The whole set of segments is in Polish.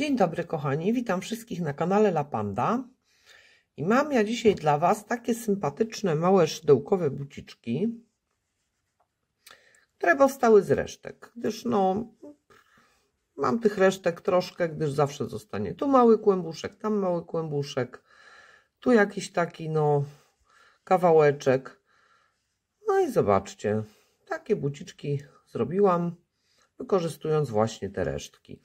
Dzień dobry kochani, witam wszystkich na kanale La Panda. I mam ja dzisiaj dla Was takie sympatyczne, małe szydełkowe buciczki, które powstały z resztek, gdyż no mam tych resztek troszkę, gdyż zawsze zostanie tu mały kłębuszek, tam mały kłębuszek, tu jakiś taki no kawałeczek, no i zobaczcie, takie buciczki zrobiłam, wykorzystując właśnie te resztki.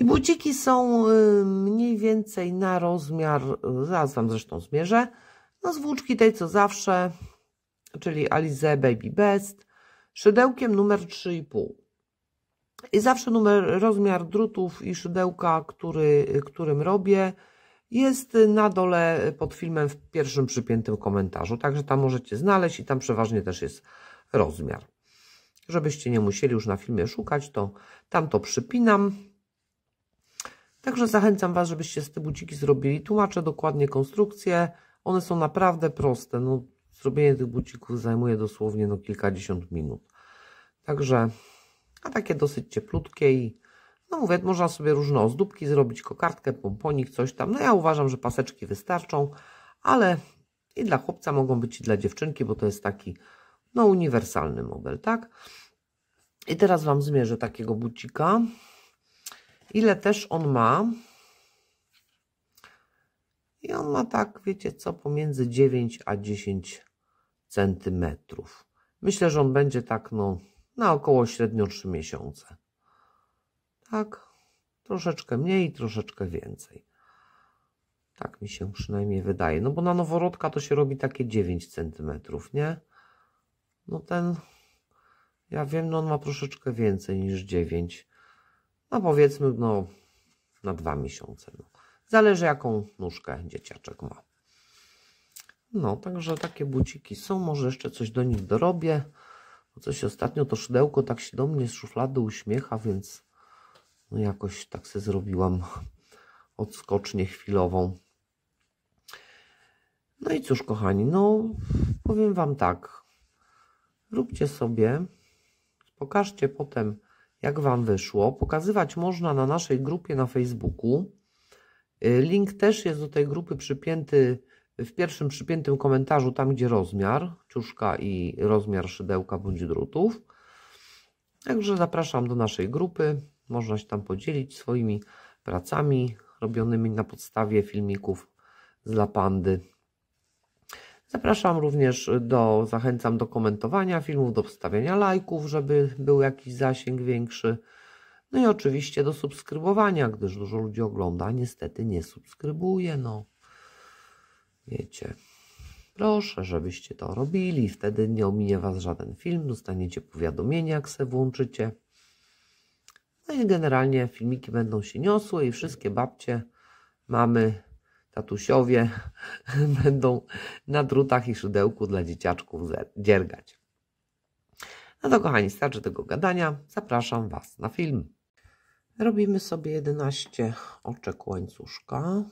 I buciki są y, mniej więcej na rozmiar, zaraz Wam zresztą zmierzę, no z włóczki tej co zawsze, czyli Alize Baby Best, szydełkiem numer 3,5. I zawsze numer, rozmiar drutów i szydełka, który, którym robię, jest na dole pod filmem w pierwszym przypiętym komentarzu. Także tam możecie znaleźć i tam przeważnie też jest rozmiar. Żebyście nie musieli już na filmie szukać, to tam to przypinam. Także zachęcam Was, żebyście z te buciki zrobili. Tłumaczę dokładnie konstrukcję. One są naprawdę proste. No, zrobienie tych bucików zajmuje dosłownie no, kilkadziesiąt minut. Także, a takie dosyć cieplutkie i no mówię, można sobie różne ozdóbki zrobić, kokardkę, pomponik, coś tam. No ja uważam, że paseczki wystarczą, ale i dla chłopca mogą być i dla dziewczynki, bo to jest taki no uniwersalny model, tak? I teraz Wam zmierzę takiego bucika. Ile też on ma? I on ma tak, wiecie co, pomiędzy 9 a 10 centymetrów. Myślę, że on będzie tak, no, na około średnio 3 miesiące. Tak, troszeczkę mniej, troszeczkę więcej. Tak mi się przynajmniej wydaje. No bo na noworodka to się robi takie 9 centymetrów, nie? No ten, ja wiem, no on ma troszeczkę więcej niż 9 no powiedzmy no na dwa miesiące. No. Zależy jaką nóżkę dzieciaczek ma. No, także takie buciki są. Może jeszcze coś do nich dorobię. Bo coś ostatnio to szydełko tak się do mnie z szuflady uśmiecha, więc no jakoś tak sobie zrobiłam odskocznię chwilową. No i cóż, kochani, no powiem Wam tak. Róbcie sobie, pokażcie potem jak Wam wyszło. Pokazywać można na naszej grupie na Facebooku. Y, link też jest do tej grupy przypięty w pierwszym przypiętym komentarzu, tam gdzie rozmiar ciuszka i rozmiar szydełka bądź drutów. Także zapraszam do naszej grupy. Można się tam podzielić swoimi pracami robionymi na podstawie filmików z Lapandy. Zapraszam również do, zachęcam do komentowania filmów, do wstawiania lajków, żeby był jakiś zasięg większy. No i oczywiście do subskrybowania, gdyż dużo ludzi ogląda, niestety nie subskrybuje, no. Wiecie. Proszę, żebyście to robili, wtedy nie ominie Was żaden film, dostaniecie powiadomienia, jak se włączycie. No i generalnie filmiki będą się niosły i wszystkie babcie, mamy tatusiowie będą na drutach i szydełku dla dzieciaczków dziergać. No to kochani, starczy tego gadania. Zapraszam Was na film. Robimy sobie 11 oczek łańcuszka.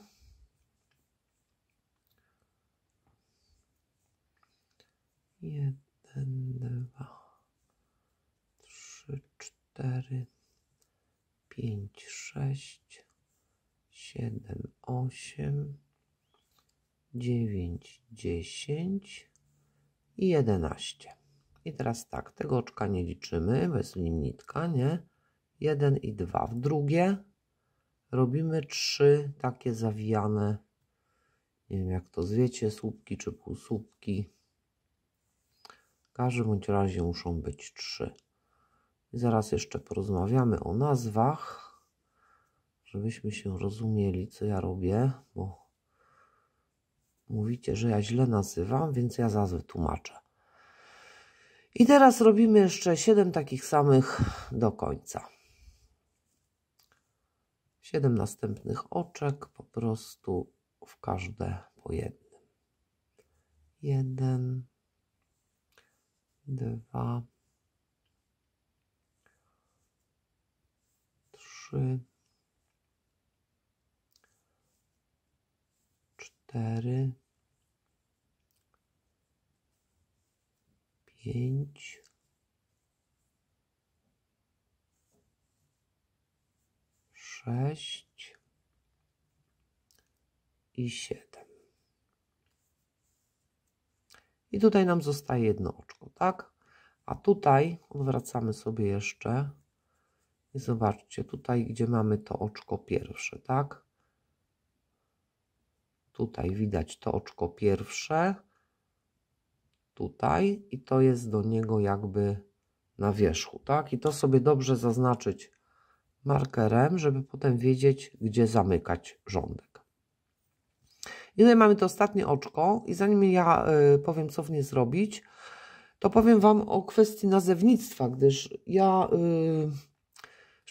Jeden, dwa, trzy, cztery, pięć, sześć, 7, 8, 9, 10 i 11. I teraz tak, tego oczka nie liczymy, bez nitka, nie? 1 i 2. W drugie robimy 3 takie zawijane, nie wiem jak to zwiecie, słupki czy półsłupki. W każdym razie muszą być 3. I zaraz jeszcze porozmawiamy o nazwach żebyśmy się rozumieli, co ja robię, bo mówicie, że ja źle nazywam, więc ja zaraz wytłumaczę. I teraz robimy jeszcze 7 takich samych do końca. 7 następnych oczek po prostu w każde po jednym. Jeden, dwa, trzy, cztery, pięć, sześć, i 7. I tutaj nam zostaje jedno oczko, tak? A tutaj odwracamy sobie jeszcze i zobaczcie, tutaj gdzie mamy to oczko pierwsze, tak? Tutaj widać to oczko pierwsze, tutaj i to jest do niego jakby na wierzchu, tak? I to sobie dobrze zaznaczyć markerem, żeby potem wiedzieć, gdzie zamykać rządek. I tutaj mamy to ostatnie oczko i zanim ja y, powiem, co w nie zrobić, to powiem Wam o kwestii nazewnictwa, gdyż ja, y,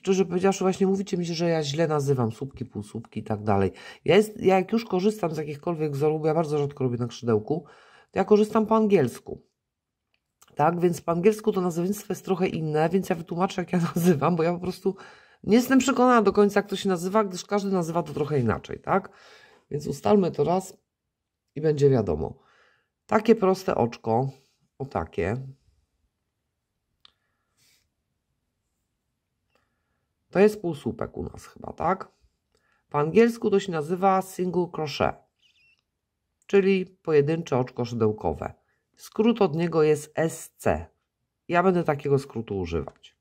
szczerze powiedziawszy, właśnie mówicie mi, że ja źle nazywam słupki, półsłupki i tak dalej. Ja, jest, ja jak już korzystam z jakichkolwiek wzorów, bo ja bardzo rzadko robię na skrzydełku, to ja korzystam po angielsku. Tak, więc po angielsku to nazewnictwo jest trochę inne, więc ja wytłumaczę, jak ja nazywam, bo ja po prostu nie jestem przekonana do końca, jak to się nazywa, gdyż każdy nazywa to trochę inaczej, tak? Więc ustalmy to raz i będzie wiadomo. Takie proste oczko, o takie. To jest półsłupek u nas chyba, tak? Po angielsku to się nazywa single crochet, czyli pojedyncze oczko szydełkowe. Skrót od niego jest SC. Ja będę takiego skrótu używać.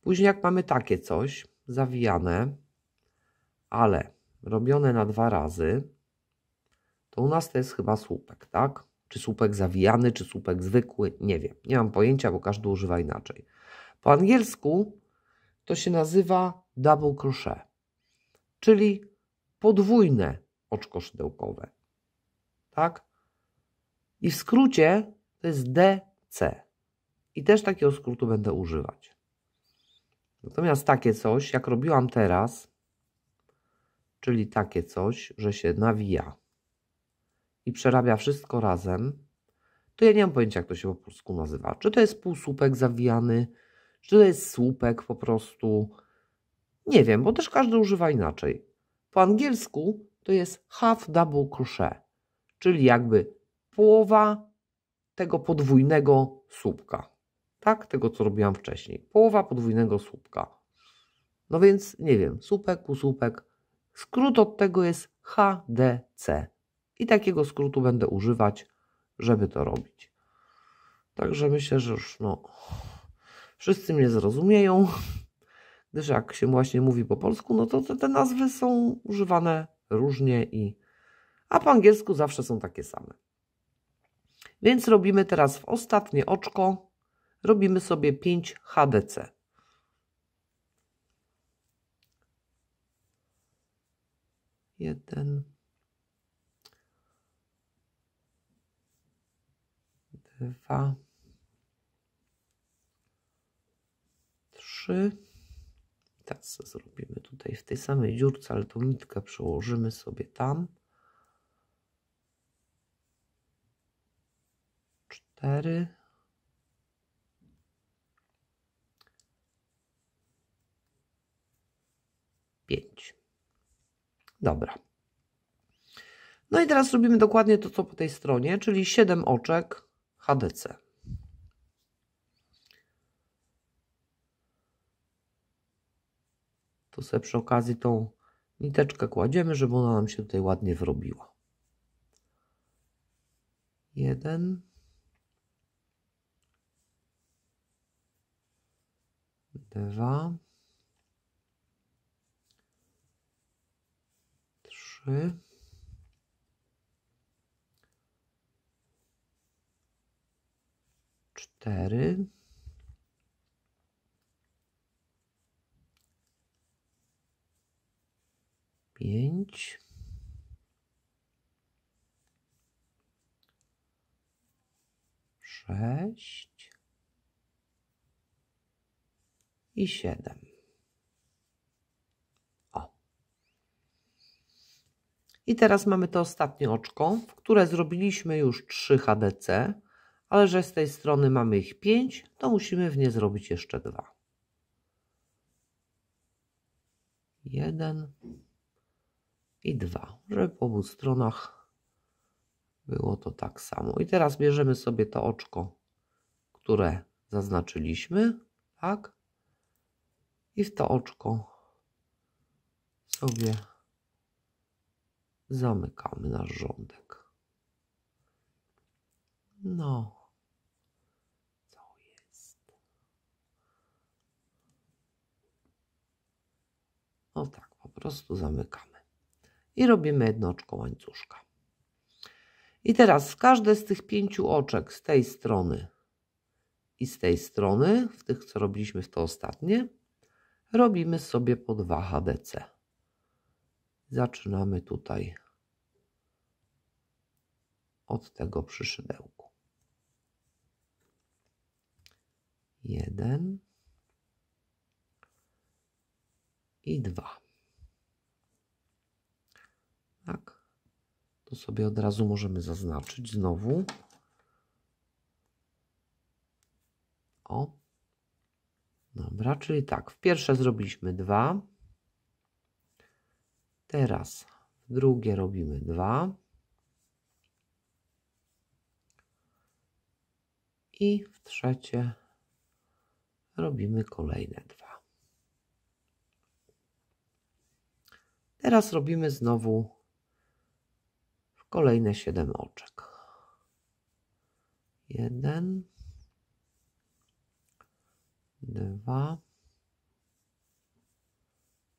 Później jak mamy takie coś, zawijane, ale robione na dwa razy, to u nas to jest chyba słupek, tak? Czy słupek zawijany, czy słupek zwykły, nie wiem. Nie mam pojęcia, bo każdy używa inaczej. Po angielsku to się nazywa double crochet, czyli podwójne oczko szydełkowe. Tak? I w skrócie to jest DC. I też takiego skrótu będę używać. Natomiast takie coś, jak robiłam teraz, czyli takie coś, że się nawija i przerabia wszystko razem, to ja nie mam pojęcia, jak to się po polsku nazywa. Czy to jest półsłupek zawijany, czy to jest słupek po prostu. Nie wiem, bo też każdy używa inaczej. Po angielsku to jest half double crochet, czyli jakby połowa tego podwójnego słupka. Tak, tego co robiłam wcześniej. Połowa podwójnego słupka. No więc nie wiem, słupek, półsłupek. Skrót od tego jest HDC. I takiego skrótu będę używać, żeby to robić. Także myślę, że już no, wszyscy mnie zrozumieją, gdyż jak się właśnie mówi po polsku, no to te, te nazwy są używane różnie i a po angielsku zawsze są takie same. Więc robimy teraz w ostatnie oczko, robimy sobie 5 HDC. Jeden, dwa, trzy. Teraz zrobimy tutaj w tej samej dziurce, ale tą nitkę przełożymy sobie tam. Cztery. Pięć. Dobra. No i teraz robimy dokładnie to, co po tej stronie, czyli 7 oczek HDC. Tu sobie przy okazji tą niteczkę kładziemy, żeby ona nam się tutaj ładnie wrobiła. Jeden. Dwa. Trzy. cztery, pięć, sześć i siedem. O. I teraz mamy to ostatnie oczko, w które zrobiliśmy już 3 HDC ale że z tej strony mamy ich 5, to musimy w nie zrobić jeszcze dwa. Jeden i dwa, żeby po obu stronach było to tak samo. I teraz bierzemy sobie to oczko, które zaznaczyliśmy, tak? I w to oczko sobie zamykamy nasz rządek. No, co jest? O tak, po prostu zamykamy. I robimy jedno oczko łańcuszka. I teraz każde z tych pięciu oczek z tej strony i z tej strony, w tych co robiliśmy w to ostatnie, robimy sobie po 2 HDC. Zaczynamy tutaj od tego przyszydełku. Jeden i dwa. Tak. To sobie od razu możemy zaznaczyć znowu. O. Dobra, czyli tak, w pierwsze zrobiliśmy dwa. Teraz w drugie robimy dwa. I w trzecie robimy kolejne dwa. Teraz robimy znowu kolejne siedem oczek. Jeden, dwa,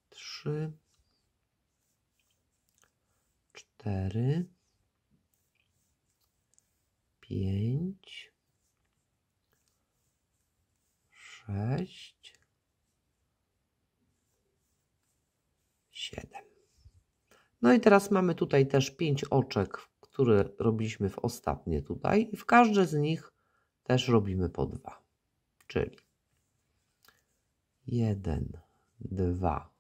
trzy, cztery, pięć, sześć, siedem. No i teraz mamy tutaj też pięć oczek, które robiliśmy w ostatnie tutaj i w każde z nich też robimy po dwa. Czyli jeden, dwa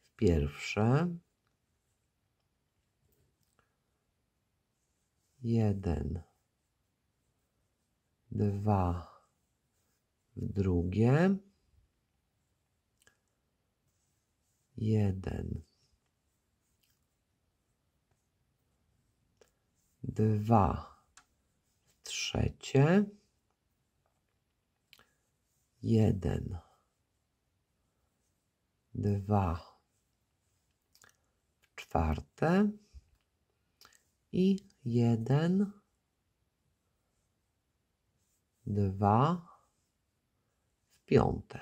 w pierwsze, jeden, dwa w drugie, jeden, dwa trzecie, jeden, dwa czwarte. I jeden, dwa w piąte.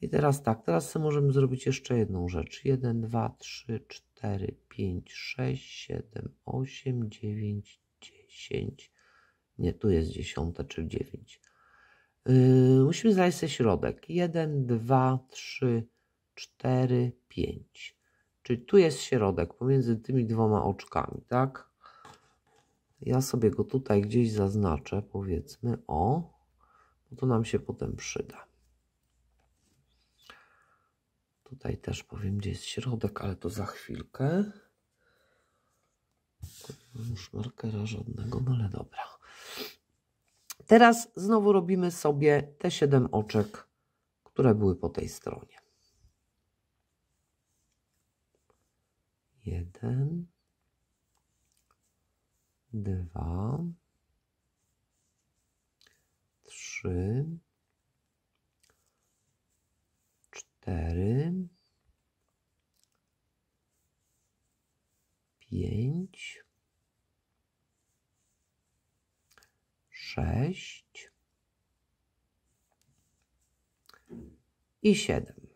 I teraz tak, teraz możemy zrobić jeszcze jedną rzecz. 1, 2, 3, 4, 5, 6, 7, 8, 9, 10. Nie, tu jest dziesiąte, czyli 9. Yy, musimy znaleźć sobie środek. 1, 2, 3, 4, 5. Czyli tu jest środek pomiędzy tymi dwoma oczkami, tak? Ja sobie go tutaj gdzieś zaznaczę, powiedzmy, o, bo to nam się potem przyda. Tutaj też powiem, gdzie jest środek, ale to za chwilkę. Mam już markera żadnego, no ale dobra. Teraz znowu robimy sobie te 7 oczek, które były po tej stronie. Jeden, dwa, trzy, cztery, pięć, sześć i siedem.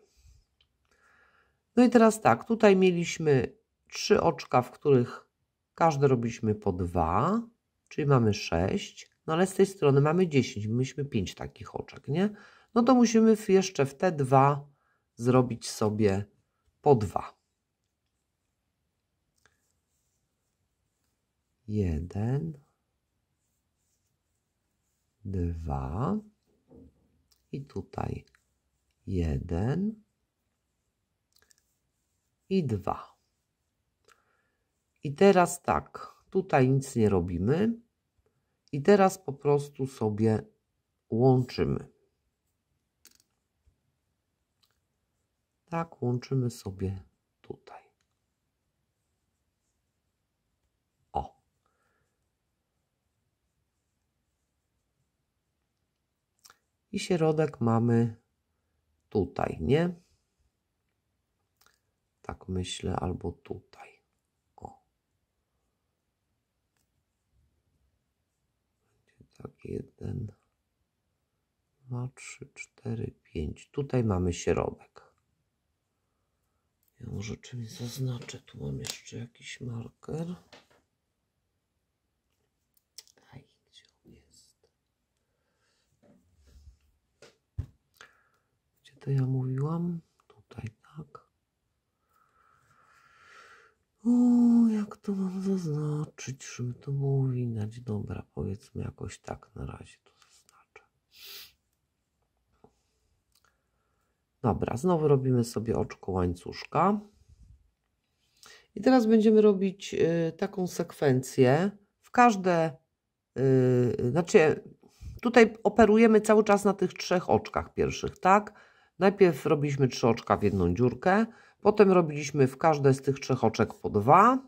No i teraz tak, tutaj mieliśmy trzy oczka, w których każde robiliśmy po dwa, czyli mamy sześć, no ale z tej strony mamy dziesięć, myśmy pięć takich oczek, nie? No to musimy jeszcze w te dwa zrobić sobie po dwa. Jeden, dwa i tutaj jeden i dwa. I teraz tak, tutaj nic nie robimy i teraz po prostu sobie łączymy. Tak łączymy sobie tutaj. O. I środek mamy tutaj, nie? Tak myślę, albo tutaj. tak, jeden, dwa, trzy, cztery, pięć. Tutaj mamy środek. Ja może czymś zaznaczę. Tu mam jeszcze jakiś marker. Aj, gdzie on jest? Gdzie to ja mówiłam? Tutaj, tak. O, jak to mam zaznaczyć, żeby to było widać? Dobra, powiedzmy jakoś tak na razie Dobra, znowu robimy sobie oczko łańcuszka. I teraz będziemy robić y, taką sekwencję. W każde, y, znaczy tutaj operujemy cały czas na tych trzech oczkach pierwszych, tak? Najpierw robiliśmy trzy oczka w jedną dziurkę, potem robiliśmy w każde z tych trzech oczek po dwa.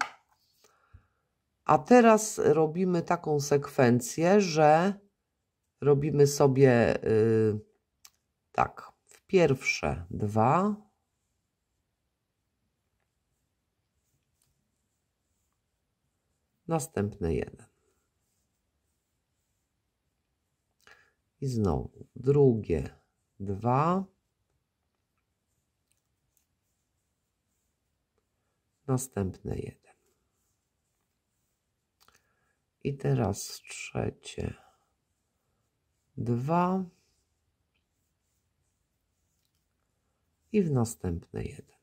A teraz robimy taką sekwencję, że robimy sobie y, tak, pierwsze dwa, następny jeden. I znowu drugie dwa, następne jeden. I teraz trzecie dwa i w następne jeden.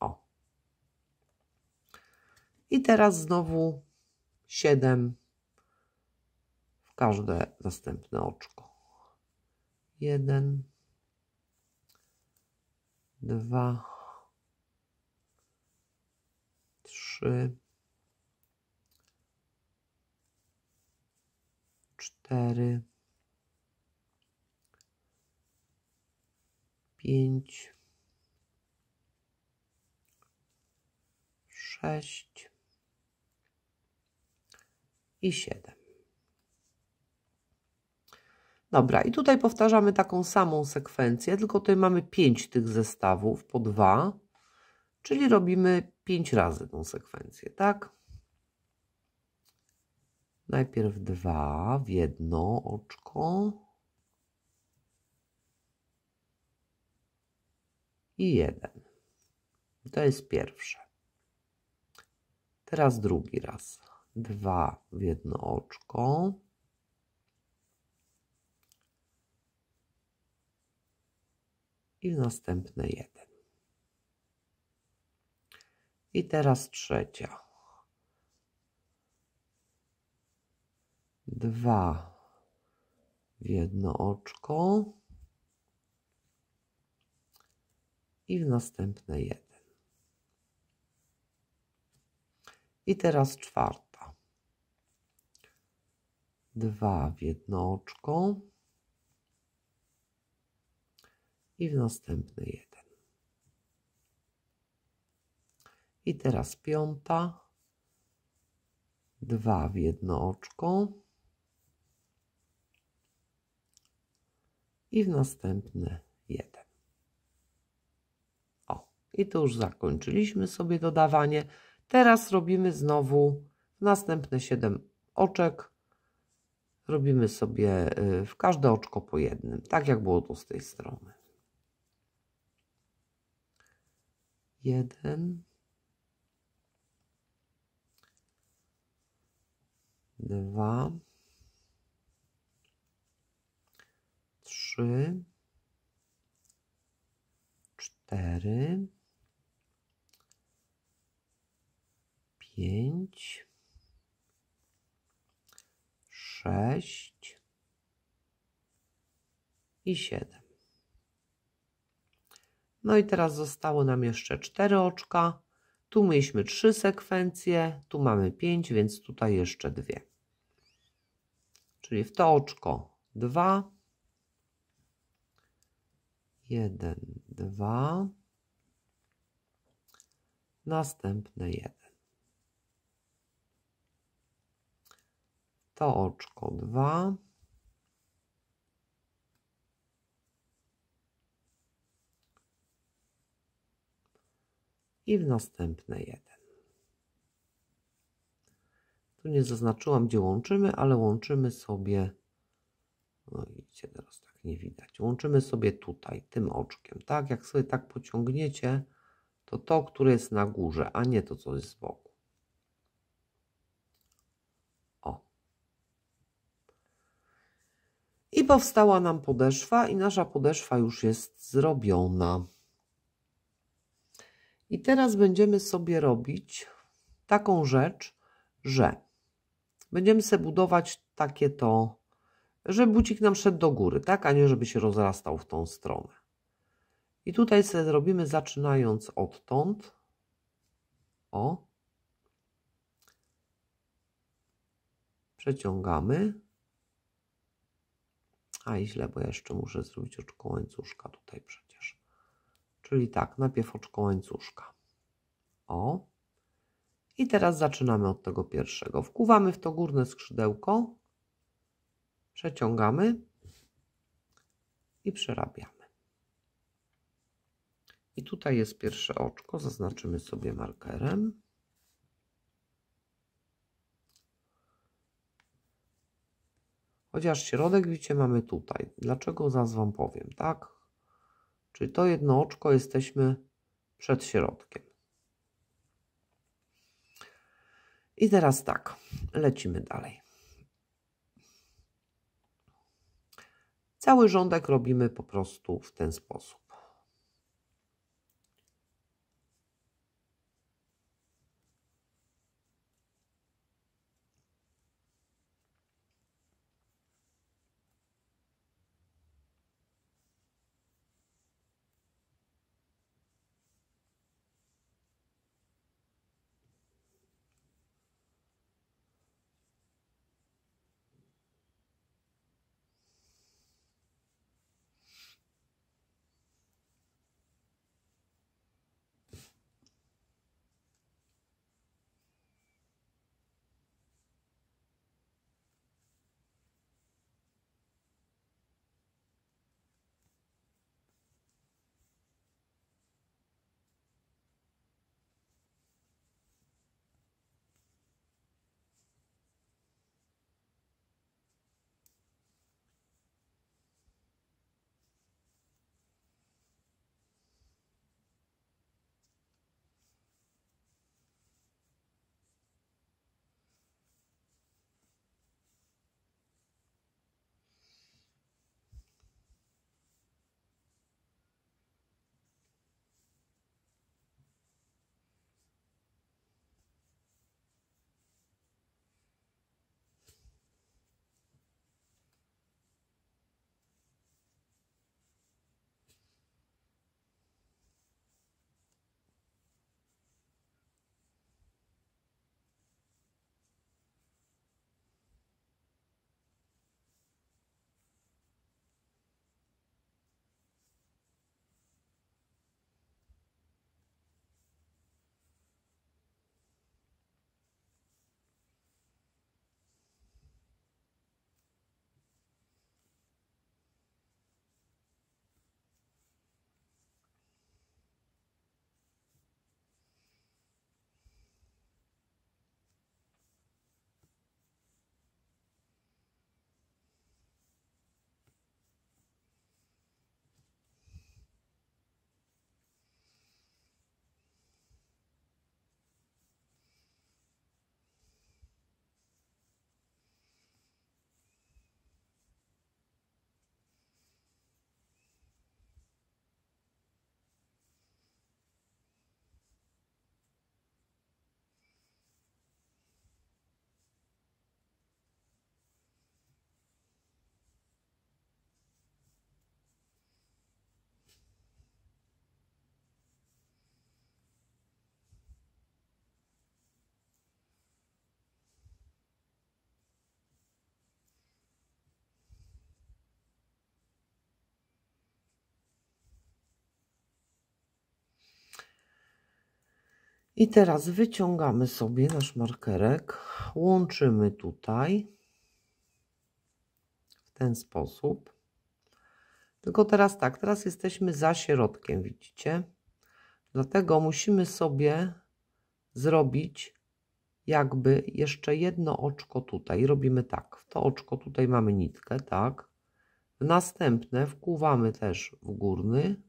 O. I teraz znowu siedem w każde następne oczko. Jeden, dwa, trzy, cztery, pięć, sześć i siedem. Dobra, i tutaj powtarzamy taką samą sekwencję, tylko tutaj mamy pięć tych zestawów po dwa, czyli robimy pięć razy tą sekwencję, tak? Najpierw dwa w jedno oczko i jeden. To jest pierwsze. Teraz drugi raz. Dwa w jedno oczko. I w następne jeden. I teraz trzecia. Dwa w jedno oczko. I w następne jeden. I teraz czwarta. Dwa w jedno oczko. I w następny jeden. I teraz piąta. Dwa w jedno oczko. I w następny jeden. I tu już zakończyliśmy sobie dodawanie. Teraz robimy znowu następne 7 oczek. Robimy sobie y, w każde oczko po jednym, tak jak było tu z tej strony. Jeden. Dwa. Trzy. Cztery. Pięć, sześć i siedem. No i teraz zostało nam jeszcze cztery oczka. Tu mieliśmy trzy sekwencje, tu mamy pięć, więc tutaj jeszcze dwie. Czyli w to oczko dwa, jeden, dwa, następne jeden. To oczko dwa. I w następne jeden. Tu nie zaznaczyłam, gdzie łączymy, ale łączymy sobie. No widzicie, teraz tak nie widać. Łączymy sobie tutaj, tym oczkiem. Tak, jak sobie tak pociągniecie, to to, które jest na górze, a nie to, co jest z boku. O. I powstała nam podeszwa, i nasza podeszwa już jest zrobiona. I teraz będziemy sobie robić taką rzecz, że będziemy sobie budować takie to, że bucik nam szedł do góry, tak, a nie żeby się rozrastał w tą stronę. I tutaj sobie zrobimy zaczynając odtąd. O. Przeciągamy. A i źle, bo ja jeszcze muszę zrobić oczko łańcuszka tutaj przecież. Czyli tak, najpierw oczko łańcuszka. O. I teraz zaczynamy od tego pierwszego. Wkuwamy w to górne skrzydełko, przeciągamy i przerabiamy. I tutaj jest pierwsze oczko, zaznaczymy sobie markerem. Chociaż środek, widzicie, mamy tutaj. Dlaczego? Zaraz Wam powiem, tak? Czyli to jedno oczko jesteśmy przed środkiem. I teraz tak, lecimy dalej. Cały rządek robimy po prostu w ten sposób. I teraz wyciągamy sobie nasz markerek, łączymy tutaj w ten sposób. Tylko teraz tak, teraz jesteśmy za środkiem, widzicie? Dlatego musimy sobie zrobić jakby jeszcze jedno oczko tutaj. Robimy tak, w to oczko tutaj mamy nitkę, tak. W następne wkuwamy też w górny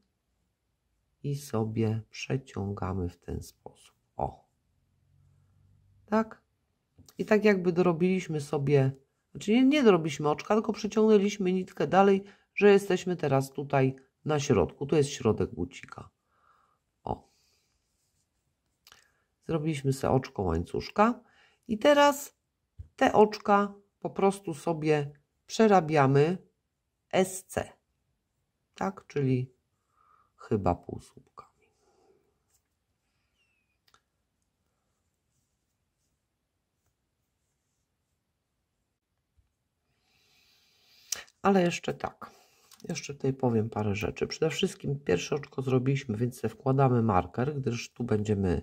i sobie przeciągamy w ten sposób. O. Tak. I tak jakby dorobiliśmy sobie, znaczy nie, nie dorobiliśmy oczka, tylko przeciągnęliśmy nitkę dalej, że jesteśmy teraz tutaj na środku. Tu jest środek bucika. O. Zrobiliśmy sobie oczko łańcuszka i teraz te oczka po prostu sobie przerabiamy SC. Tak, czyli chyba półsłupkami. Ale jeszcze tak. Jeszcze tutaj powiem parę rzeczy. Przede wszystkim pierwsze oczko zrobiliśmy, więc wkładamy marker, gdyż tu będziemy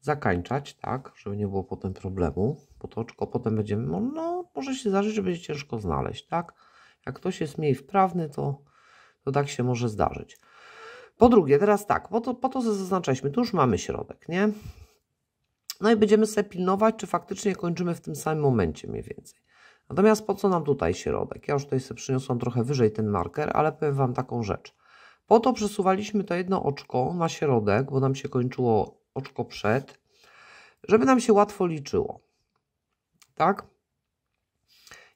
zakańczać, tak, żeby nie było potem problemu, bo to oczko potem będziemy, no, no może się zdarzyć, że będzie ciężko znaleźć, tak. Jak ktoś jest mniej wprawny, to, to tak się może zdarzyć. Po drugie, teraz tak, po to, po to zaznaczaliśmy, tu już mamy środek, nie? No i będziemy sobie pilnować, czy faktycznie kończymy w tym samym momencie mniej więcej. Natomiast po co nam tutaj środek? Ja już tutaj sobie przyniosłam trochę wyżej ten marker, ale powiem Wam taką rzecz. Po to przesuwaliśmy to jedno oczko na środek, bo nam się kończyło oczko przed, żeby nam się łatwo liczyło. Tak?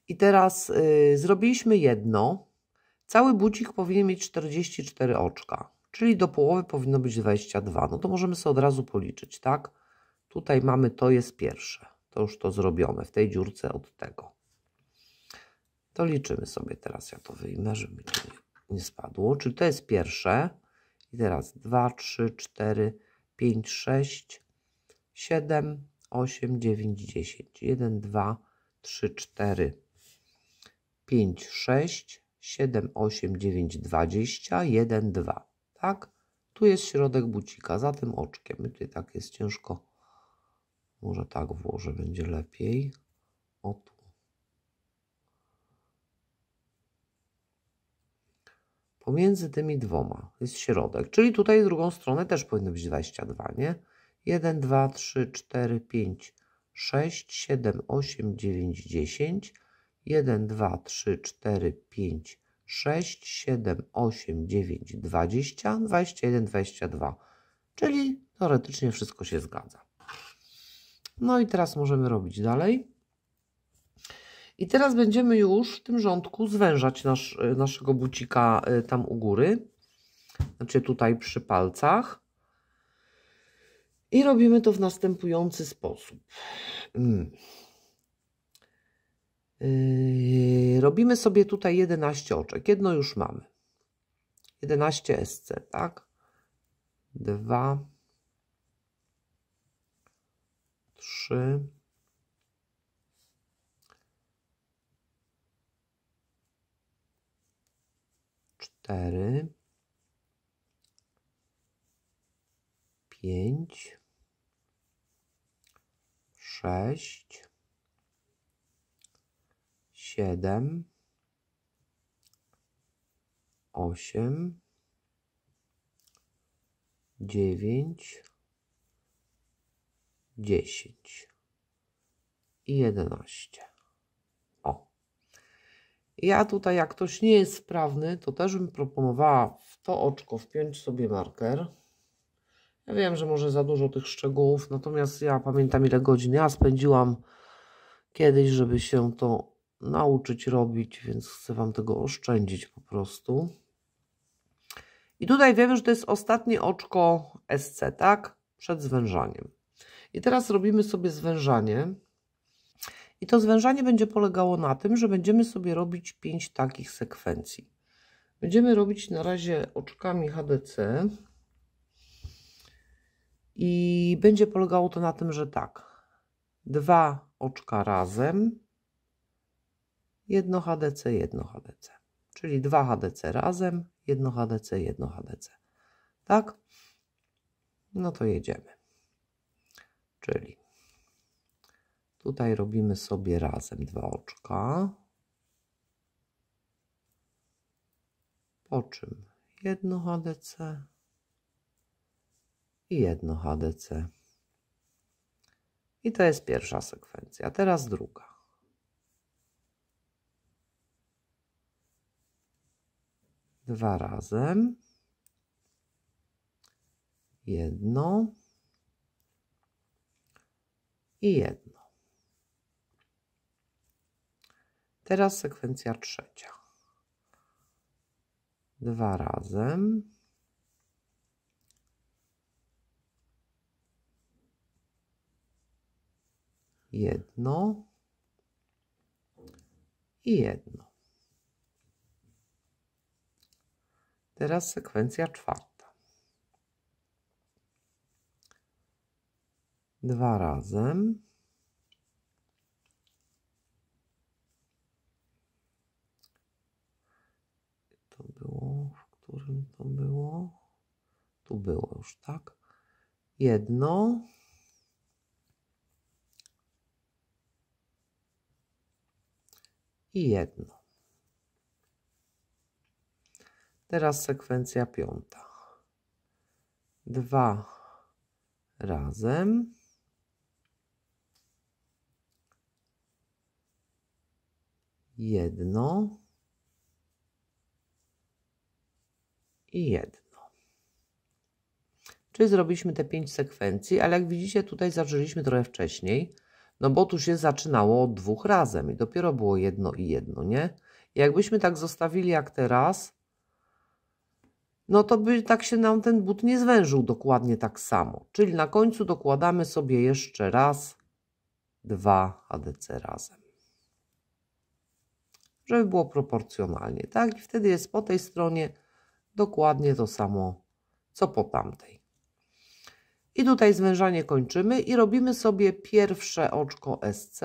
I teraz yy, zrobiliśmy jedno. Cały bucik powinien mieć 44 oczka, czyli do połowy powinno być 22. No to możemy sobie od razu policzyć, tak? Tutaj mamy, to jest pierwsze. To już to zrobione w tej dziurce od tego. To liczymy sobie teraz. Ja to wyjmę, żeby to nie, nie spadło. Czyli to jest pierwsze. I teraz 2, 3, 4, 5, 6, 7, 8, 9, 10. 1, 2, 3, 4, 5, 6, 7, 8, 9, 20, 1, 2. Tak? Tu jest środek bucika, za tym oczkiem. I tutaj tak jest ciężko. Może tak włożę, będzie lepiej. O tu. Pomiędzy tymi dwoma jest środek, czyli tutaj drugą stronę też powinno być 22, nie? 1, 2, 3, 4, 5, 6, 7, 8, 9, 10. 1, 2, 3, 4, 5, 6, 7, 8, 9, 20, 21, 22. Czyli teoretycznie wszystko się zgadza. No i teraz możemy robić dalej. I teraz będziemy już w tym rządku zwężać nasz, naszego bucika y, tam u góry. Znaczy tutaj przy palcach. I robimy to w następujący sposób. Mm. Yy, robimy sobie tutaj 11 oczek. Jedno już mamy. 11 SC, tak? 2, 3, 4, 5, 6, siedem, osiem, dziewięć, dziesięć i jedenaście. Ja tutaj, jak ktoś nie jest sprawny, to też bym proponowała w to oczko wpiąć sobie marker. Ja wiem, że może za dużo tych szczegółów, natomiast ja pamiętam ile godzin ja spędziłam kiedyś, żeby się to nauczyć robić, więc chcę Wam tego oszczędzić po prostu. I tutaj wiemy, że to jest ostatnie oczko SC, tak? Przed zwężaniem. I teraz robimy sobie zwężanie. I to zwężanie będzie polegało na tym, że będziemy sobie robić pięć takich sekwencji. Będziemy robić na razie oczkami HDC. I będzie polegało to na tym, że tak, dwa oczka razem, jedno HDC, jedno HDC. Czyli dwa HDC razem, jedno HDC, jedno HDC. Tak? No to jedziemy. Czyli tutaj robimy sobie razem dwa oczka. Po czym jedno HDC i jedno HDC. I to jest pierwsza sekwencja. Teraz druga. Dwa razem. Jedno. I jedno. Teraz sekwencja trzecia. Dwa razem. jedno i jedno. Teraz sekwencja czwarta. Dwa razem. To było, w którym to było? Tu było już, tak? Jedno. i jedno. Teraz sekwencja piąta. Dwa razem. Jedno i jedno. Czyli zrobiliśmy te pięć sekwencji, ale jak widzicie tutaj zaczęliśmy trochę wcześniej. No bo tu się zaczynało od dwóch razem i dopiero było jedno i jedno, nie? I jakbyśmy tak zostawili jak teraz, no to by tak się nam ten but nie zwężył dokładnie tak samo. Czyli na końcu dokładamy sobie jeszcze raz dwa ADC razem. Żeby było proporcjonalnie, tak? I wtedy jest po tej stronie dokładnie to samo, co po tamtej. I tutaj zwężanie kończymy i robimy sobie pierwsze oczko SC,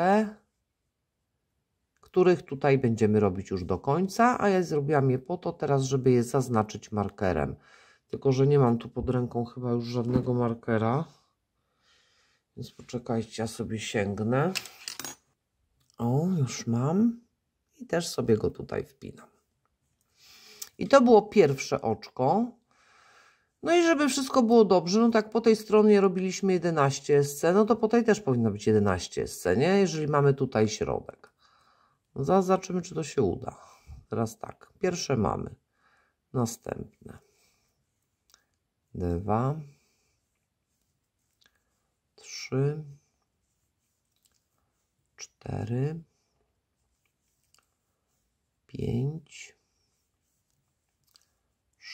których tutaj będziemy robić już do końca, a ja zrobiłam je po to teraz, żeby je zaznaczyć markerem. Tylko, że nie mam tu pod ręką chyba już żadnego markera. Więc poczekajcie, ja sobie sięgnę. O, już mam. I też sobie go tutaj wpinam. I to było pierwsze oczko. No i żeby wszystko było dobrze, no tak po tej stronie robiliśmy 11 SC, no to po tej też powinno być 11 SC, nie? Jeżeli mamy tutaj środek. No zaraz zobaczymy, czy to się uda. Teraz tak, pierwsze mamy. Następne. Dwa. Trzy. Cztery. Pięć.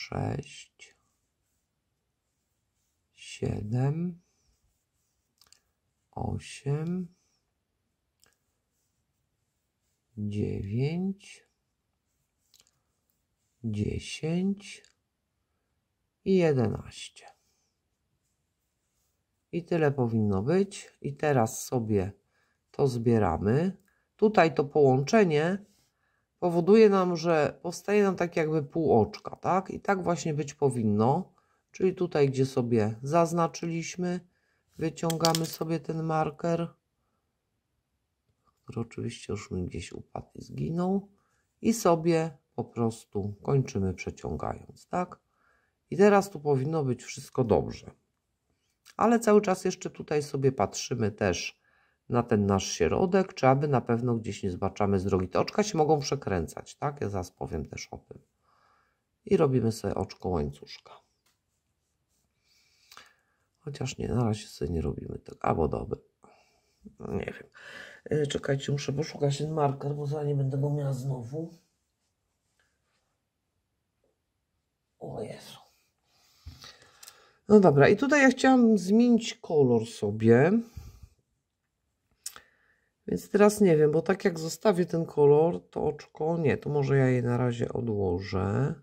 Sześć siedem, osiem, dziewięć, dziesięć i jedenaście. I tyle powinno być. I teraz sobie to zbieramy. Tutaj to połączenie powoduje nam, że powstaje nam tak jakby pół oczka, tak? I tak właśnie być powinno. Czyli tutaj, gdzie sobie zaznaczyliśmy, wyciągamy sobie ten marker, który oczywiście już mi gdzieś upadł i zginął i sobie po prostu kończymy przeciągając, tak? I teraz tu powinno być wszystko dobrze. Ale cały czas jeszcze tutaj sobie patrzymy też na ten nasz środek, czy aby na pewno gdzieś nie zbaczamy z drogi. Te oczka się mogą przekręcać, tak? Ja zaraz powiem też o tym. I robimy sobie oczko łańcuszka. Chociaż nie, na razie sobie nie robimy tego. Albo dobry. No nie wiem. E, czekajcie, muszę poszukać ten marker, bo za nie będę go miała znowu. O Jezu. No dobra, i tutaj ja chciałam zmienić kolor sobie. Więc teraz nie wiem, bo tak jak zostawię ten kolor, to oczko, nie, to może ja je na razie odłożę.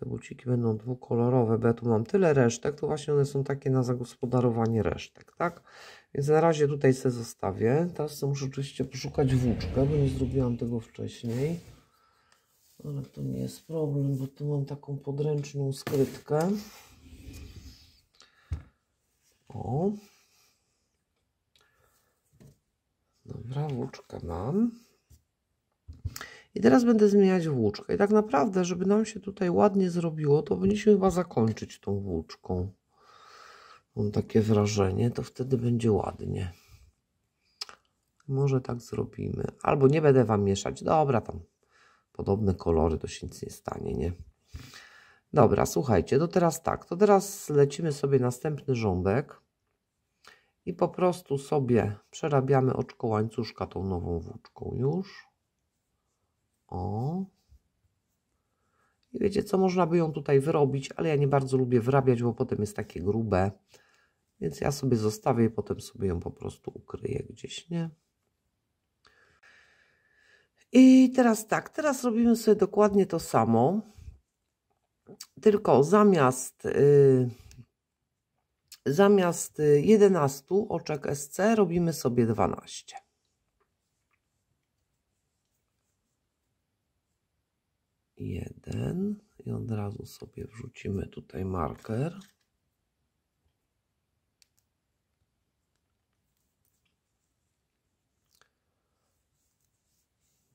Te buciki będą dwukolorowe, bo ja tu mam tyle resztek, to właśnie one są takie na zagospodarowanie resztek, tak? Więc na razie tutaj sobie zostawię. Teraz muszę oczywiście poszukać włóczkę, bo nie zrobiłam tego wcześniej. Ale to nie jest problem, bo tu mam taką podręczną skrytkę. O. Dobra, włóczkę mam. I teraz będę zmieniać włóczkę. I tak naprawdę, żeby nam się tutaj ładnie zrobiło, to powinniśmy chyba zakończyć tą włóczką. Mam takie wrażenie, to wtedy będzie ładnie. Może tak zrobimy. Albo nie będę Wam mieszać. Dobra, tam podobne kolory, to się nic nie stanie, nie? Dobra, słuchajcie, to teraz tak. To teraz lecimy sobie następny rządek i po prostu sobie przerabiamy oczko łańcuszka tą nową włóczką już. O. I wiecie co, można by ją tutaj wyrobić, ale ja nie bardzo lubię wyrabiać, bo potem jest takie grube. Więc ja sobie zostawię i potem sobie ją po prostu ukryję gdzieś, nie? I teraz tak, teraz robimy sobie dokładnie to samo, tylko zamiast yy, zamiast 11 oczek SC robimy sobie 12. Jeden i od razu sobie wrzucimy tutaj marker.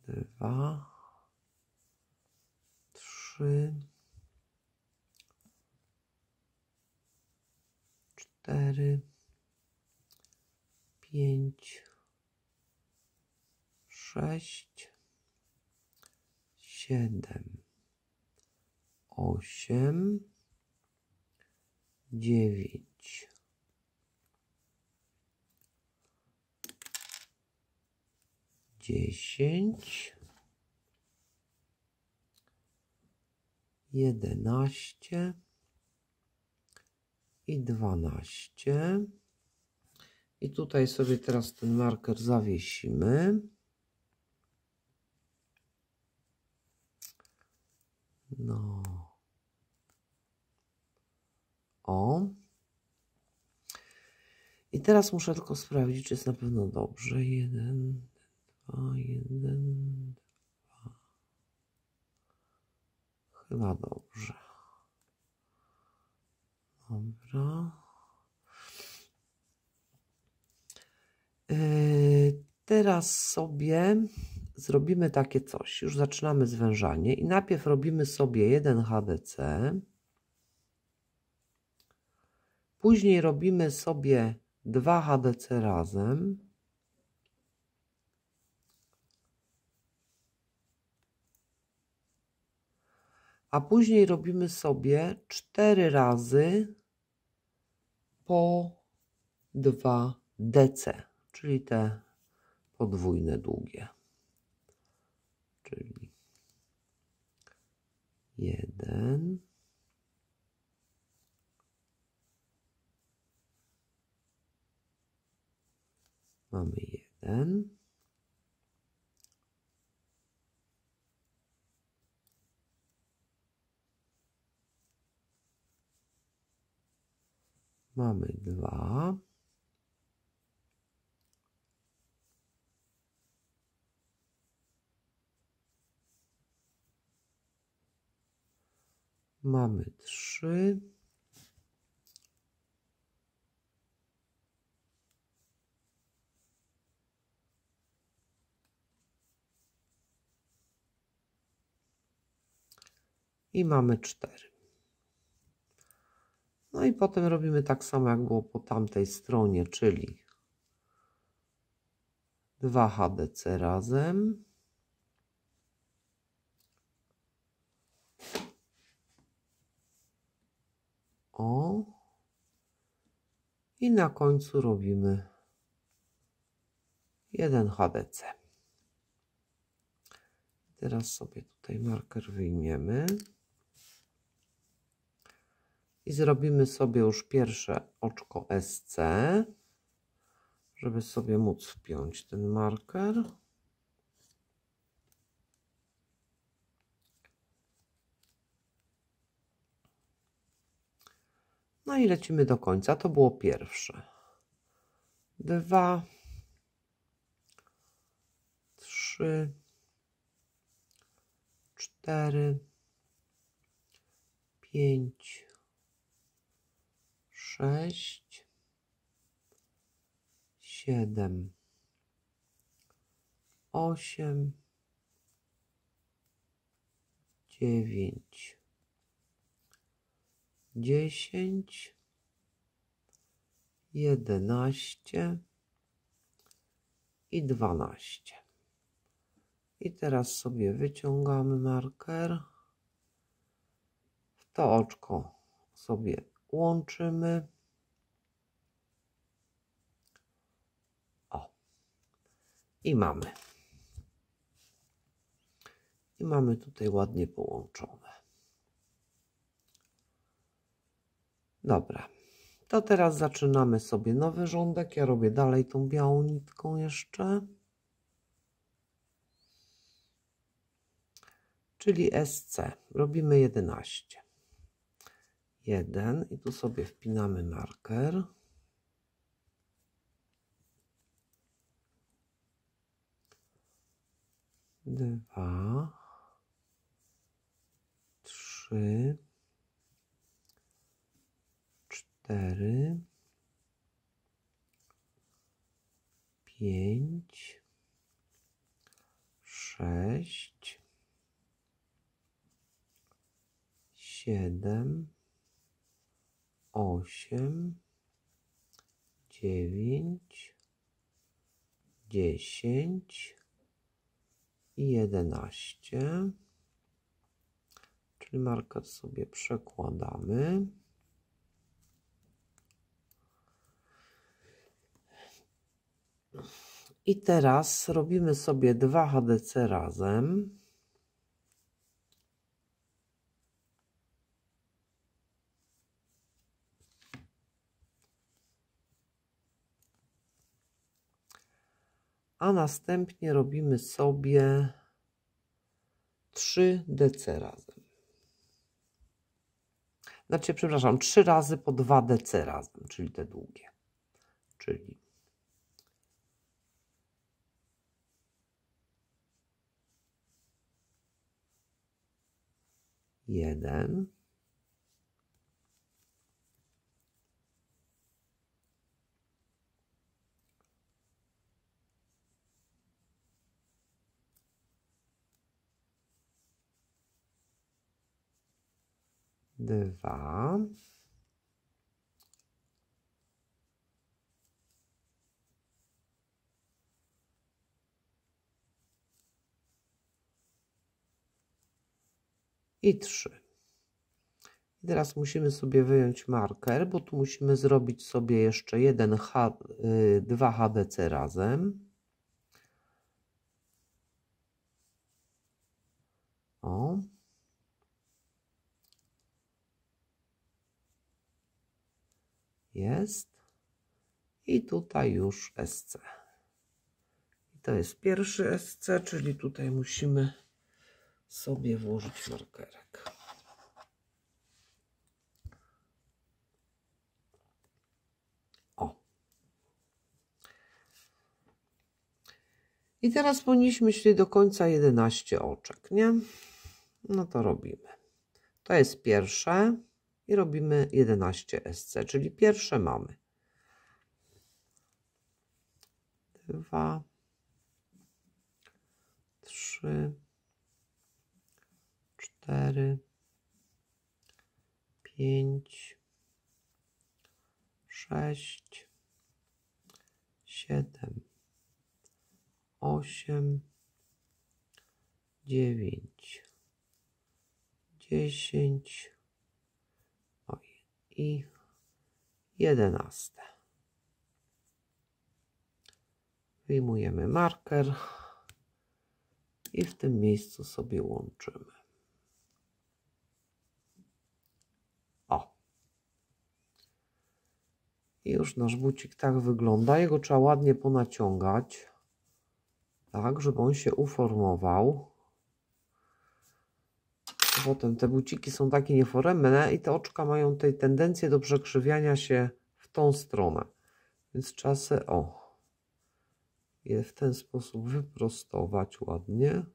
dwa, trzy, cztery, pięć, sześć, siedem, osiem, dziewięć, dziesięć, jedenaście i dwanaście. I tutaj sobie teraz ten marker zawiesimy. No. O. I teraz muszę tylko sprawdzić, czy jest na pewno dobrze. Jeden, dwa, jeden, dwa. Chyba dobrze. Dobra. Yy, teraz sobie zrobimy takie coś. Już zaczynamy zwężanie i najpierw robimy sobie jeden HDC. Później robimy sobie dwa HDC razem. A później robimy sobie cztery razy po 2 DC, czyli te podwójne długie. Czyli jeden. Mamy jeden. Mamy dwa. Mamy trzy. I mamy cztery. No i potem robimy tak samo, jak było po tamtej stronie, czyli 2 HDC razem. O. I na końcu robimy 1 HDC. Teraz sobie tutaj marker wyjmiemy. I zrobimy sobie już pierwsze oczko SC, żeby sobie móc wpiąć ten marker. No i lecimy do końca. To było pierwsze. Dwa, trzy, cztery, pięć, sześć, siedem, osiem, dziewięć, dziesięć, jedenaście i 12. I teraz sobie wyciągamy marker. W to oczko sobie łączymy. O. I mamy. I mamy tutaj ładnie połączone. Dobra. To teraz zaczynamy sobie nowy rządek. Ja robię dalej tą białą nitką jeszcze. Czyli SC. Robimy 11. 1 i tu sobie wpinamy marker. Dwa, trzy, cztery, pięć, sześć, siedem, osiem, dziewięć, dziesięć i jedenaście. Czyli marker sobie przekładamy. I teraz robimy sobie dwa HDC razem. A następnie robimy sobie 3 DC razem. Znaczy, przepraszam, 3 razy po 2 DC razem, czyli te długie. Czyli jeden, dwa, i trzy. I teraz musimy sobie wyjąć marker, bo tu musimy zrobić sobie jeszcze jeden H, y, dwa HDC razem. O. Jest. I tutaj już SC. I to jest pierwszy SC, czyli tutaj musimy sobie włożyć markerek. O. I teraz powinniśmy śli do końca 11 oczek, nie? No to robimy. To jest pierwsze i robimy 11 SC, czyli pierwsze mamy. Dwa, trzy, cztery, pięć, sześć, siedem, osiem, dziewięć, dziesięć oj, i jedenaste. Wyjmujemy marker i w tym miejscu sobie łączymy. O. I już nasz bucik tak wygląda. Jego trzeba ładnie ponaciągać, tak, żeby on się uformował. Potem te buciki są takie nieforemne i te oczka mają tej tendencję do przekrzywiania się w tą stronę. Więc czasy o je w ten sposób wyprostować ładnie.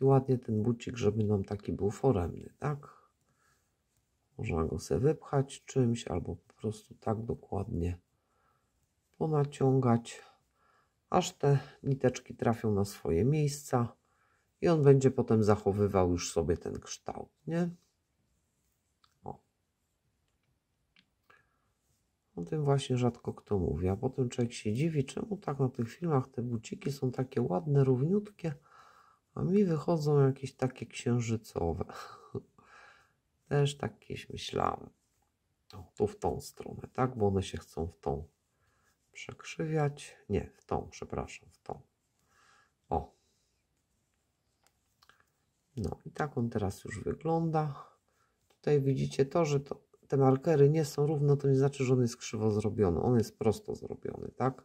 I ładnie ten bucik, żeby nam taki był foremny, tak? Można go sobie wypchać czymś albo po prostu tak dokładnie ponaciągać, aż te niteczki trafią na swoje miejsca i on będzie potem zachowywał już sobie ten kształt, nie? O. O tym właśnie rzadko kto mówi, a potem człowiek się dziwi, czemu tak na tych filmach te buciki są takie ładne, równiutkie, a mi wychodzą jakieś takie księżycowe. Też tak kiedyś. O, tu w tą stronę, tak? Bo one się chcą w tą przekrzywiać. Nie, w tą, przepraszam, w tą. O. No i tak on teraz już wygląda. Tutaj widzicie to, że to, te markery nie są równo, to nie znaczy, że on jest krzywo zrobiony. On jest prosto zrobiony, tak?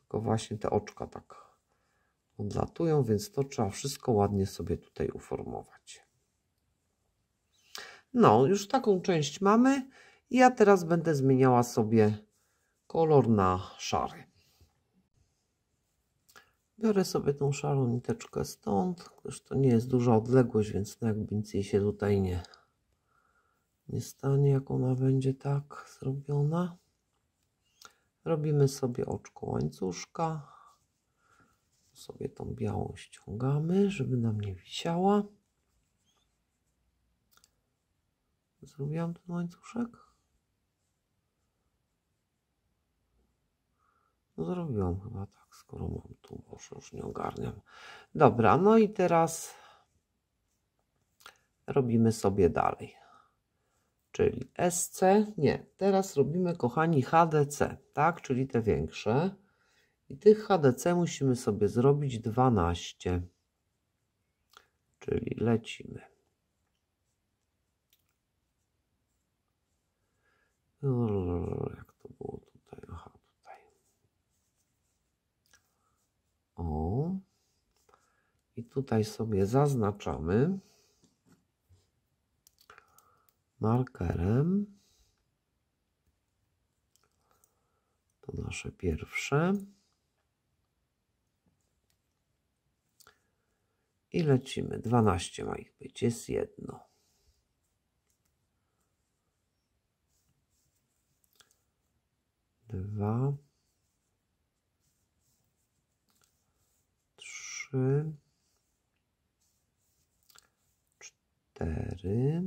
Tylko właśnie te oczka tak odlatują, więc to trzeba wszystko ładnie sobie tutaj uformować. No, już taką część mamy. Ja teraz będę zmieniała sobie kolor na szary. Biorę sobie tą szarą niteczkę stąd, gdyż to nie jest duża odległość, więc jakby nic jej się tutaj nie, nie stanie, jak ona będzie tak zrobiona. Robimy sobie oczko łańcuszka. Sobie tą białą ściągamy, żeby nam nie wisiała. Zrobiłam ten łańcuszek? No zrobiłam chyba tak, skoro mam tu, boże, już nie ogarniam. Dobra, no i teraz robimy sobie dalej. Czyli SC, nie, teraz robimy, kochani, HDC, tak, czyli te większe. I tych HDC musimy sobie zrobić 12. Czyli lecimy. Jak to było tutaj? Aha, tutaj. O. I tutaj sobie zaznaczamy markerem. To nasze pierwsze. I lecimy. 12 ma ich być. Jest jedno. Dwa. Trzy. Cztery.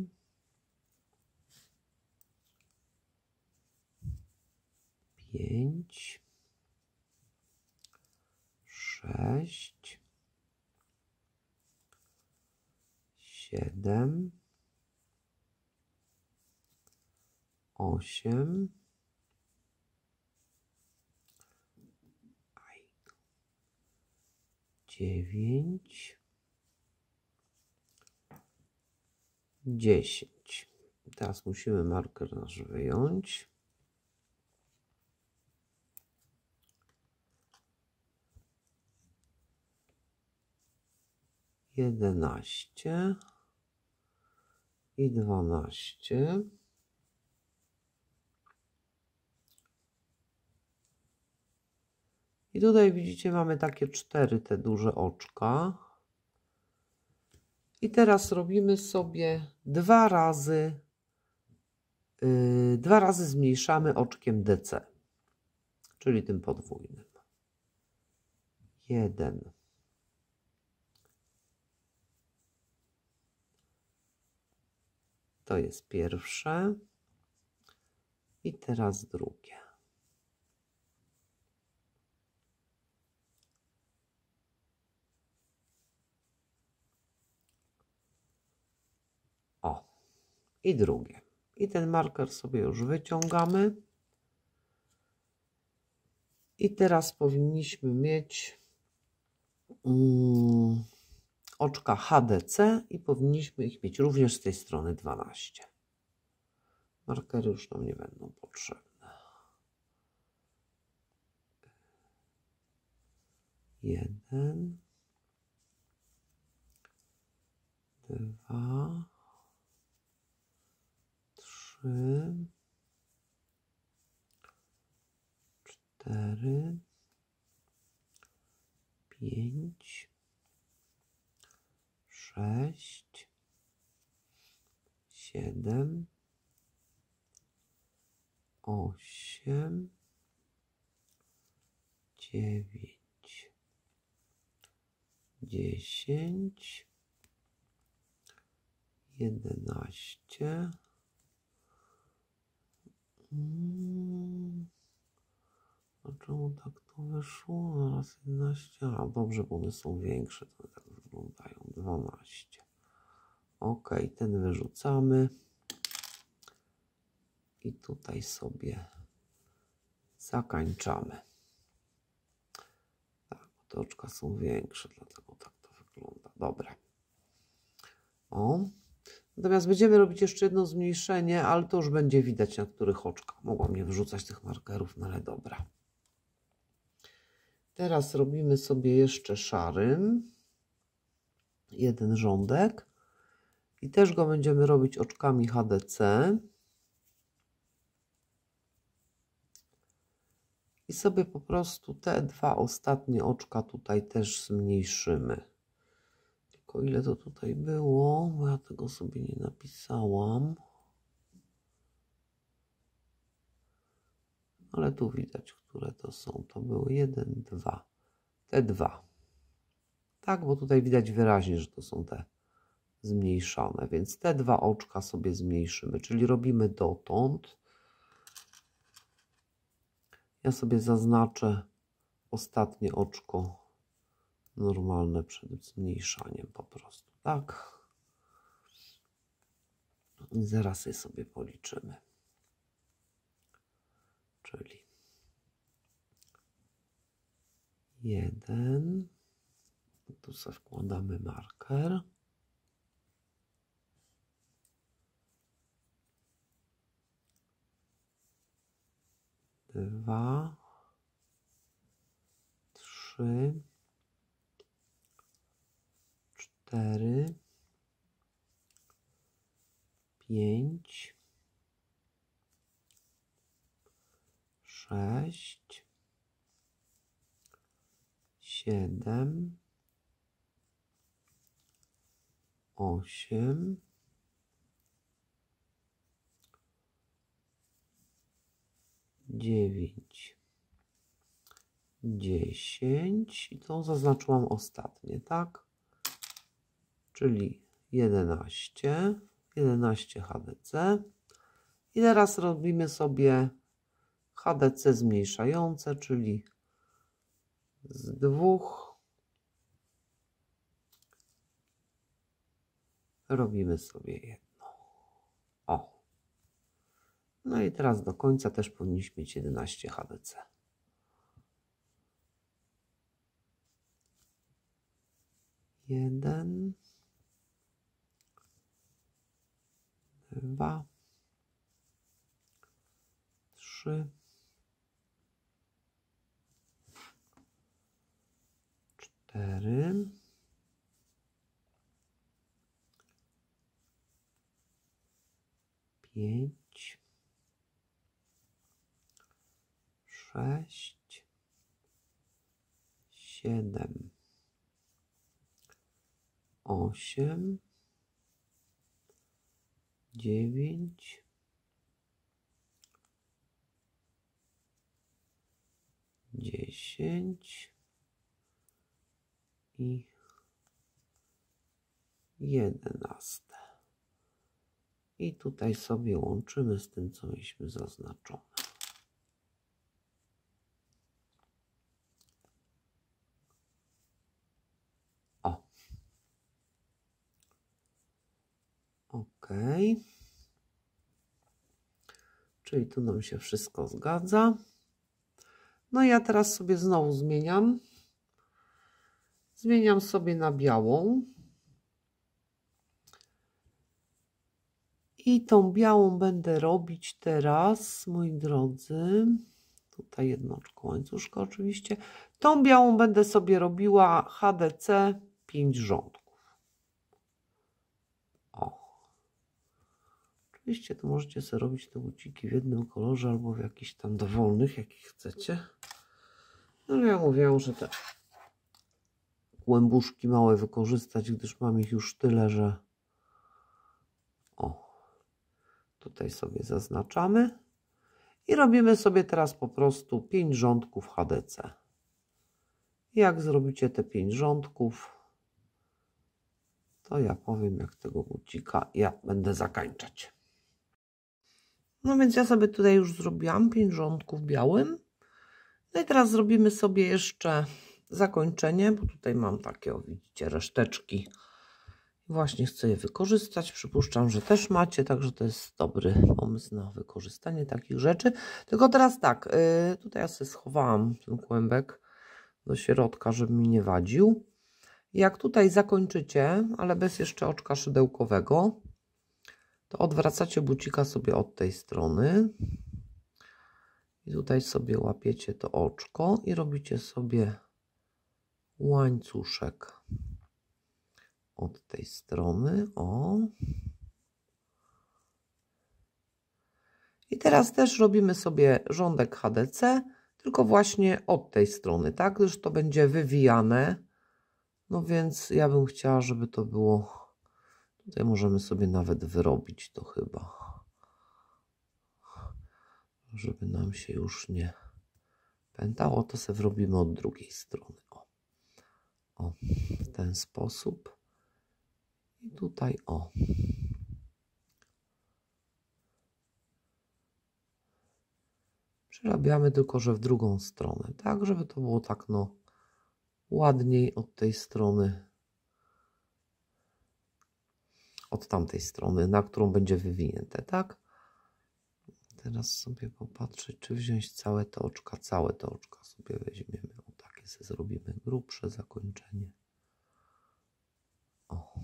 Pięć. Sześć. siedem, osiem, dziewięć, dziesięć. Teraz musimy marker nasz wyjąć. Jedenaście i dwanaście. I tutaj widzicie, mamy takie cztery te duże oczka. I teraz robimy sobie dwa razy, yy, dwa razy zmniejszamy oczkiem DC, czyli tym podwójnym. Jeden. To jest pierwsze. I teraz drugie. O, i drugie. I ten marker sobie już wyciągamy. I teraz powinniśmy mieć mm, oczka HDC i powinniśmy ich mieć również z tej strony 12. Markery już nam nie będą potrzebne. Jeden, dwa, trzy, cztery, pięć, sześć, siedem, osiem, dziewięć, dziesięć, jedenaście. Mm. A czemu tak to wyszło? Zaraz 11. A dobrze, bo one są większe. To tak wyglądają. 12. Ok, ten wyrzucamy. I tutaj sobie zakańczamy. Tak, te oczka są większe, dlatego tak to wygląda. Dobra. O. Natomiast będziemy robić jeszcze jedno zmniejszenie, ale to już będzie widać na których oczkach. Mogłam nie wyrzucać tych markerów, no ale dobra. Teraz robimy sobie jeszcze szarym jeden rządek i też go będziemy robić oczkami HDC. I sobie po prostu te dwa ostatnie oczka tutaj też zmniejszymy. Tylko ile to tutaj było, bo ja tego sobie nie napisałam. Ale tu widać, które to są. To były jeden, dwa. Te dwa. Tak, bo tutaj widać wyraźnie, że to są te zmniejszone. Więc te dwa oczka sobie zmniejszymy. Czyli robimy dotąd. Ja sobie zaznaczę ostatnie oczko normalne przed zmniejszaniem po prostu, tak? I zaraz je sobie policzymy. Czyli jeden, tu sobie wkładamy marker. Dwa, trzy, cztery, pięć, sześć, siedem, osiem, dziewięć, dziesięć i to zaznaczyłam ostatnie, tak? Czyli 11, 11 HDC. I teraz robimy sobie HDC zmniejszające, czyli z dwóch robimy sobie jedno. O. No i teraz do końca też powinniśmy mieć 11 HDC. Jeden, dwa, trzy, cztery, pięć, sześć, siedem, osiem, dziewięć, dziesięć i jedenaste. I tutaj sobie łączymy z tym, co mieliśmy zaznaczone. Ok. Czyli tu nam się wszystko zgadza. No ja teraz sobie znowu zmieniam. Zmieniam sobie na białą. I tą białą będę robić teraz, moi drodzy. Tutaj jedno oczko łańcuszka oczywiście. Tą białą będę sobie robiła HDC 5 rządków. Oczywiście to możecie sobie robić te buciki w jednym kolorze albo w jakichś tam dowolnych, jakich chcecie. No ja mówię, że te kłębuszki małe wykorzystać, gdyż mam ich już tyle, że o, tutaj sobie zaznaczamy i robimy sobie teraz po prostu 5 rządków HDC. Jak zrobicie te 5 rządków, to ja powiem, jak tego bucika ja będę zakańczać. No więc ja sobie tutaj już zrobiłam 5 rządków białym. No i teraz zrobimy sobie jeszcze zakończenie, bo tutaj mam takie, o widzicie, reszteczki. Właśnie chcę je wykorzystać. Przypuszczam, że też macie, także to jest dobry pomysł na wykorzystanie takich rzeczy. Tylko teraz tak, yy, tutaj ja sobie schowałam ten kłębek do środka, żeby mi nie wadził. Jak tutaj zakończycie, ale bez jeszcze oczka szydełkowego, to odwracacie bucika sobie od tej strony. I tutaj sobie łapiecie to oczko i robicie sobie łańcuszek od tej strony. O. I teraz też robimy sobie rządek HDC, tylko właśnie od tej strony, tak? Gdyż to będzie wywijane. No więc ja bym chciała, żeby to było. Tutaj możemy sobie nawet wyrobić to chyba. Żeby nam się już nie pętało, to sobie zrobimy od drugiej strony. O, o w ten sposób. I tutaj o. Przerabiamy tylko, że w drugą stronę, tak, żeby to było tak no ładniej od tej strony, od tamtej strony, na którą będzie wywinięte, tak? Teraz sobie popatrzeć, czy wziąć całe te oczka, całe te oczka sobie weźmiemy, o takie sobie zrobimy grubsze zakończenie. O.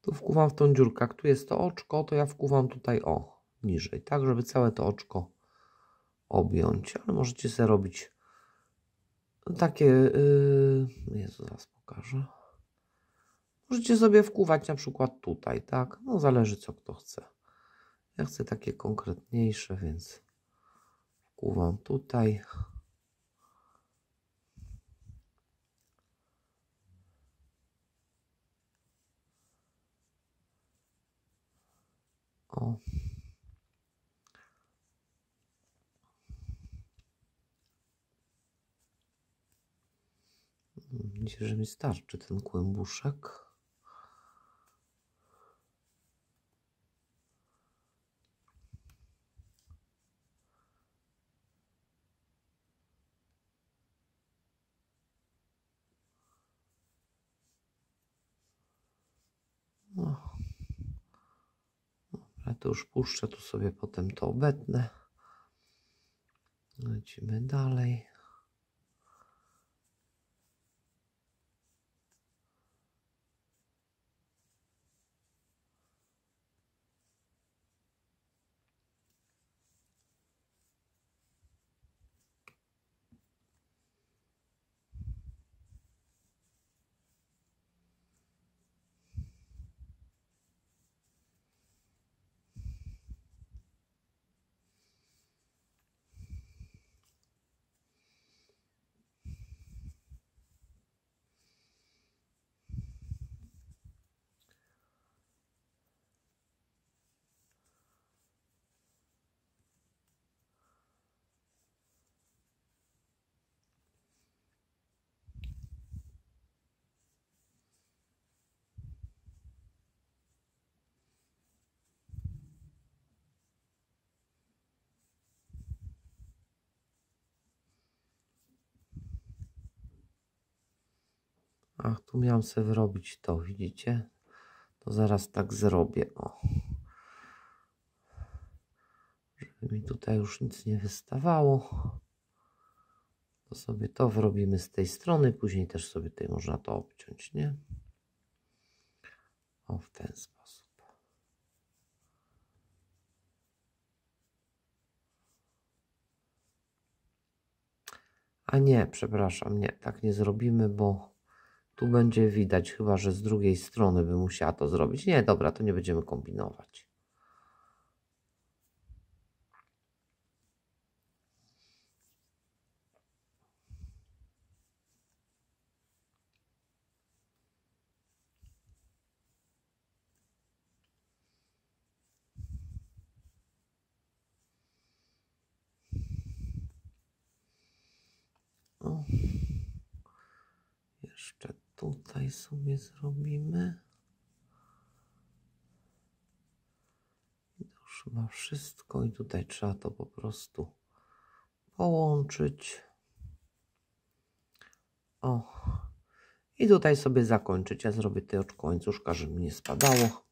Tu wkuwam w tą dziurkę. Jak tu jest to oczko, to ja wkuwam tutaj o, niżej, tak, żeby całe to oczko objąć. Ale możecie sobie robić takie, yy, Jezu, zaraz pokażę. Możecie sobie wkuwać na przykład tutaj, tak? No zależy co kto chce. Ja chcę takie konkretniejsze, więc wkuwam tutaj. O. Myślę, że mi starczy ten kłębuszek. No. To już puszczę, tu sobie potem to obetnę. Lecimy dalej. Ach, tu miałam sobie wyrobić to, widzicie? To zaraz tak zrobię, o. Żeby mi tutaj już nic nie wystawało. To sobie to wrobimy z tej strony, później też sobie tutaj można to obciąć, nie? O, w ten sposób. A nie, przepraszam, nie, tak nie zrobimy, bo tu będzie widać, chyba że z drugiej strony by musiała to zrobić. Nie, dobra, to nie będziemy kombinować. Jeszcze tutaj sobie zrobimy. I to już chyba wszystko i tutaj trzeba to po prostu połączyć. O. I tutaj sobie zakończyć. Ja zrobię te oczko łańcuszka, żeby mi nie spadało.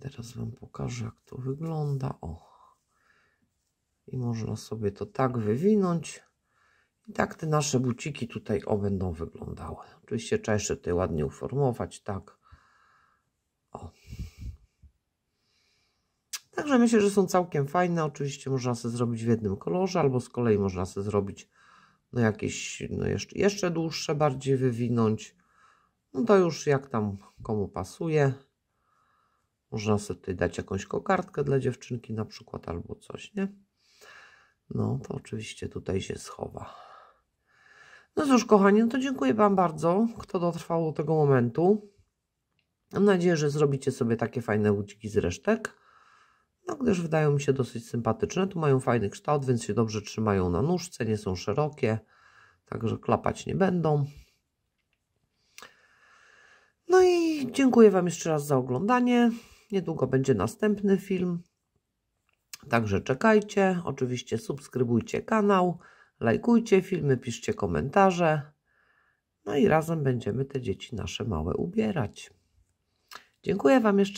Teraz Wam pokażę, jak to wygląda. O. I można sobie to tak wywinąć. I tak te nasze buciki tutaj o będą wyglądały. Oczywiście trzeba jeszcze tutaj ładnie uformować, tak. O. Także myślę, że są całkiem fajne. Oczywiście można sobie zrobić w jednym kolorze, albo z kolei można sobie zrobić no jakieś no jeszcze, jeszcze dłuższe, bardziej wywinąć. No to już jak tam komu pasuje. Można sobie tutaj dać jakąś kokardkę dla dziewczynki na przykład albo coś, nie? No to oczywiście tutaj się schowa. No cóż, kochani, no to dziękuję Wam bardzo, kto dotrwał do tego momentu. Mam nadzieję, że zrobicie sobie takie fajne buciki z resztek. No, gdyż wydają mi się dosyć sympatyczne. Tu mają fajny kształt, więc się dobrze trzymają na nóżce, nie są szerokie, także klapać nie będą. No i dziękuję Wam jeszcze raz za oglądanie. Niedługo będzie następny film. Także czekajcie. Oczywiście subskrybujcie kanał, lajkujcie filmy, piszcie komentarze. No i razem będziemy te dzieci nasze małe ubierać. Dziękuję Wam jeszcze